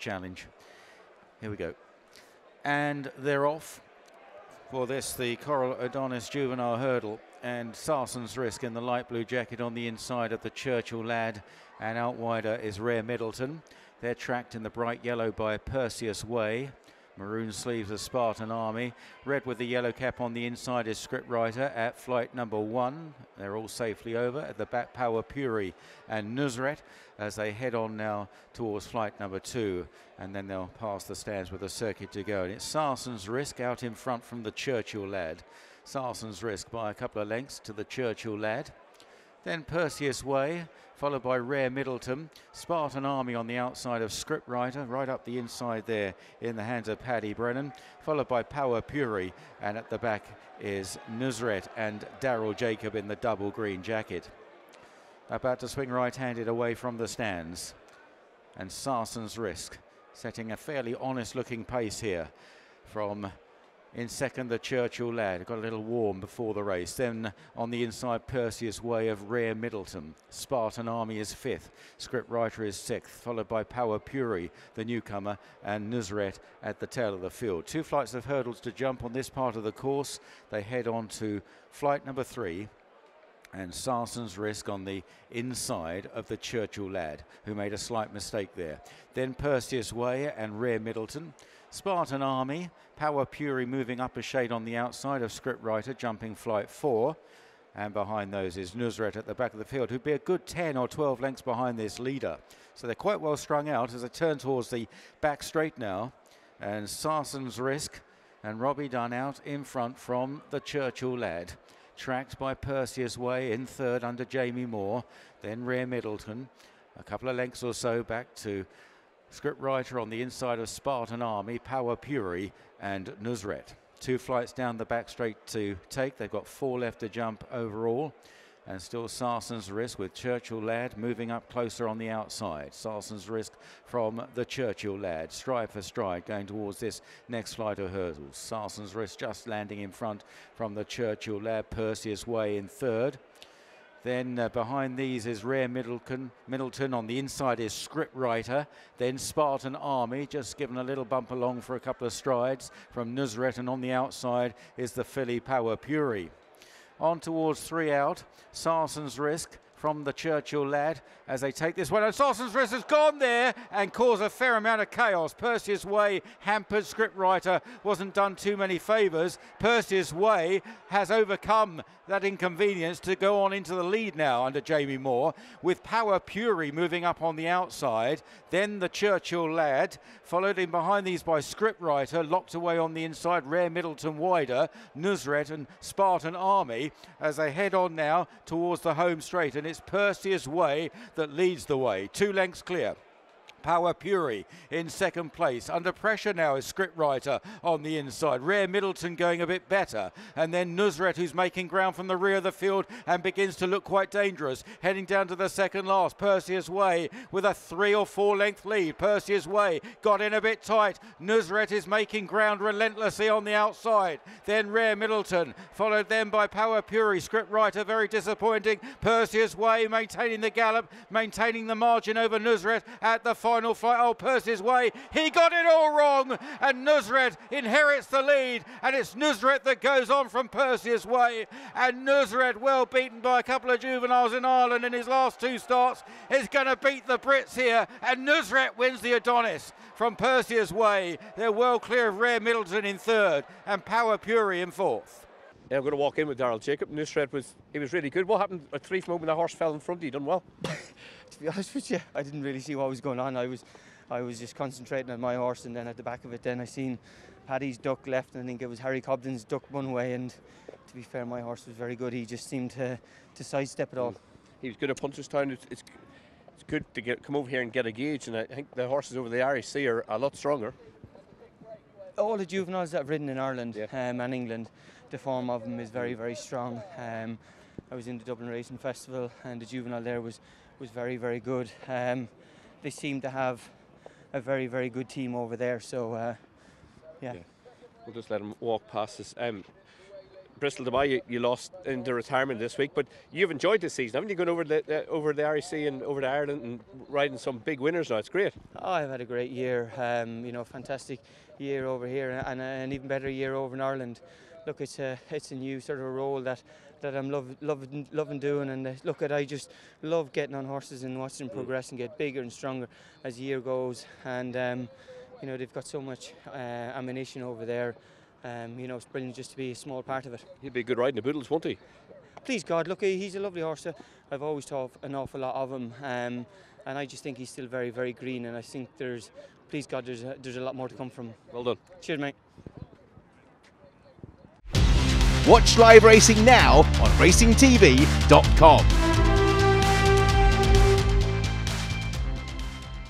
challenge. Here we go. And they're off for this, the Coral Adonis Juvenile Hurdle. And Sarson's Risk in the light blue jacket on the inside of the Churchill Lad. And out wider is Rare Middleton. They're tracked in the bright yellow by Perseus Way. Maroon sleeves of Spartan Army. Red with the yellow cap on the inside is Scriptwriter at flight number one. They're all safely over. At the back, Power Puri and Nusret as they head on now towards flight number two. And then they'll pass the stands with a circuit to go. And it's Sarson's Risk out in front from the Churchill Lad. Sarson's Risk by a couple of lengths to the Churchill Lad. Then Perseus Way, followed by Rare Middleton. Spartan Army on the outside of Scriptwriter, right up the inside there in the hands of Paddy Brennan, followed by Power Puri, and at the back is Nusret and Daryl Jacob in the double green jacket. About to swing right-handed away from the stands. And Sarson's Risk setting a fairly honest looking pace here from in second, the Churchill lad got a little warm before the race. Then on the inside, Perseus Way of Rare Middleton. Spartan Army is fifth. Scriptwriter is sixth, followed by Power Puri, the newcomer, and Nusret at the tail of the field. Two flights of hurdles to jump on this part of the course. They head on to flight number three and Sarson's risk on the inside of the Churchill lad, who made a slight mistake there. Then Perseus Way and Rare Middleton. Spartan Army, Power Puri moving up a shade on the outside of Scriptwriter, jumping flight four. And behind those is Nusret at the back of the field, who'd be a good 10 or 12 lengths behind this leader. So they're quite well strung out as they turn towards the back straight now. And Sarson's Risk and Robbie Dunne out in front from the Churchill lad. Tracked by Perseus Way in third under Jamie Moore. Then Rare Middleton. A couple of lengths or so back to Scriptwriter on the inside of Spartan Army, Power Puri, and Nusret. Two flights down the back straight to take. They've got four left to jump overall. And still Sarson's risk with Churchill Lad moving up closer on the outside. Sarson's risk from the Churchill Lad, stride for stride, going towards this next flight of hurdles. Sarson's risk just landing in front from the Churchill Lad. Perseus Way in third. Then uh, behind these is Rare Middleton. Middleton on the inside is Scriptwriter. Then Spartan Army, just given a little bump along for a couple of strides from Nusret. And on the outside is the filly Power Puri. On towards three out, Sarson's Risk from the Churchill lad as they take this one. And Risk has gone there and caused a fair amount of chaos. Perseus Way, hampered scriptwriter, wasn't done too many favours. Perseus Way has overcome that inconvenience to go on into the lead now under Jamie Moore, with Power Puri moving up on the outside. Then the Churchill lad, followed in behind these by Scriptwriter, locked away on the inside, Rare Middleton wider, Nusret and Spartan Army as they head on now towards the home straight. And it's Perseus Way that leads the way, two lengths clear. Power Puri in second place. Under pressure now is Scriptwriter on the inside. Rare Middleton going a bit better. And then Nusret, who's making ground from the rear of the field and begins to look quite dangerous. Heading down to the second last. Perseus Way with a three or four length lead. Perseus Way got in a bit tight. Nusret is making ground relentlessly on the outside. Then Rare Middleton, followed then by Power Puri. Scriptwriter very disappointing. Perseus Way maintaining the gallop, maintaining the margin over Nusret at the flight. Oh, Perseus Way, he got it all wrong, and Nusret inherits the lead, and it's Nusret that goes on from Perseus Way, and Nusret, well beaten by a couple of juveniles in Ireland in his last two starts, is going to beat the Brits here, and Nusret wins the Adonis from Perseus Way. They're well clear of Rare Middleton in third, and Power Puri in fourth. Yeah, I'm going to walk in with Daryl Jacob. Nusret was he was really good. What happened at three from when the horse fell in front? He done well. to be honest with you, I didn't really see what was going on. I was, I was just concentrating on my horse, and then at the back of it, then I seen Paddy's duck left, and I think it was Harry Cobden's duck one way. And to be fair, my horse was very good. He just seemed to, to sidestep it all. He was good at Punchestown. It's, it's, it's good to get come over here and get a gauge, and I think the horses over the RAC are a lot stronger. All the juveniles that I've ridden in Ireland yeah. um, and England, the form of them is very, very strong. Um, I was in the Dublin Racing Festival, and the juvenile there was was very, very good. Um, they seem to have a very, very good team over there. So, uh, yeah. yeah. We'll just let them walk past us. Um, Bristol De Mai, you, you lost into retirement this week, but you've enjoyed this season, haven't you? Gone over the uh, over the REC and over to Ireland and riding some big winners now. It's great. Oh, I've had a great year. Um, you know, fantastic year over here, and an even better year over in Ireland. Look, it's a it's a new sort of role that that I'm love, loving loving doing, and uh, look at I just love getting on horses and watching them progress and get bigger and stronger as the year goes, and. Um, you know they've got so much uh, ammunition over there um, you know, it's brilliant just to be a small part of it. He'd be good riding the Boodles, won't he? Please God, look, he's a lovely horse. I've always thought an awful lot of him, um, and I just think he's still very, very green. And I think there's, please God, there's a, there's a lot more to come from. Well done. Cheers, mate. Watch live racing now on racingtv.com.